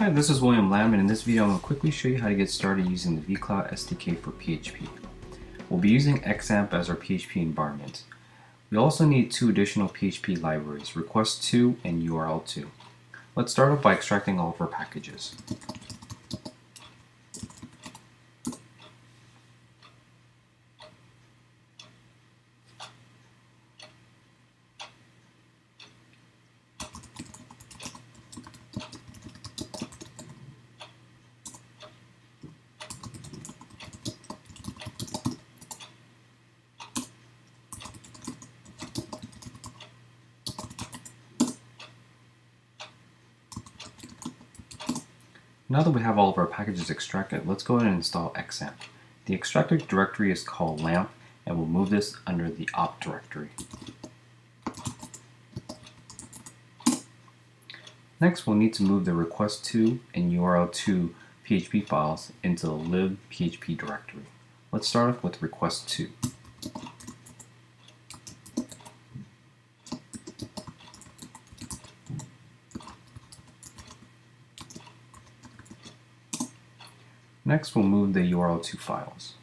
Hi, this is William Lam and in this video I'm going to quickly show you how to get started using the vCloud SDK for PHP. We'll be using XAMPP as our PHP environment. We also need two additional PHP libraries, request2 and URL2. Let's start off by extracting all of our packages. Now that we have all of our packages extracted, let's go ahead and install XAMPP. The extracted directory is called LAMP, and we'll move this under the op directory. Next, we'll need to move the request2 and URL2 PHP files into the lib PHP directory. Let's start off with request2. Next, we'll move the URL2 files.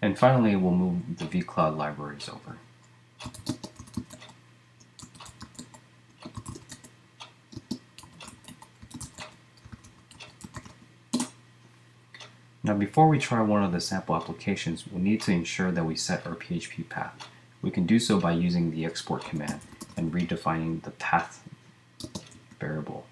And finally, we'll move the vCloud libraries over. Now before we try one of the sample applications, we need to ensure that we set our PHP path. We can do so by using the export command and redefining the path variable.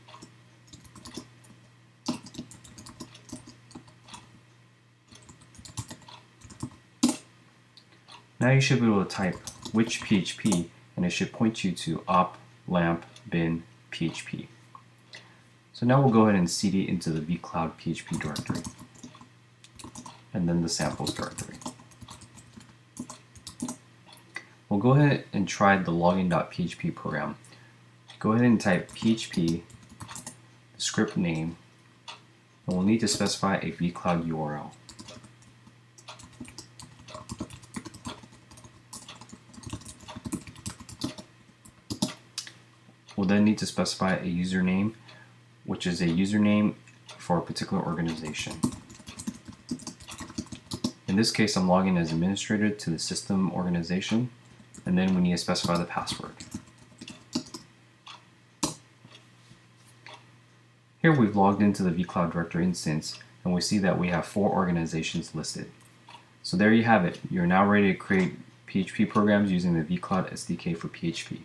Now you should be able to type which PHP and it should point you to op lamp bin PHP. So now we'll go ahead and cd into the vcloud PHP directory and then the samples directory. We'll go ahead and try the login.php program. Go ahead and type php, script name, and we'll need to specify a vcloud URL. We'll then need to specify a username, which is a username for a particular organization. In this case, I'm logging as administrator to the system organization, and then we need to specify the password. Here we've logged into the vCloud Director instance and we see that we have four organizations listed. So there you have it. You're now ready to create PHP programs using the vCloud SDK for PHP.